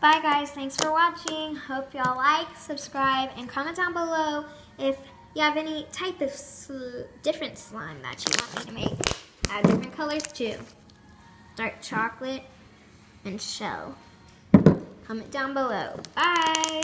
Bye guys, thanks for watching. Hope y'all like, subscribe, and comment down below if you have any type of sl different slime that you want me to make. I have different colors too. Dark chocolate and shell. Comment down below. Bye!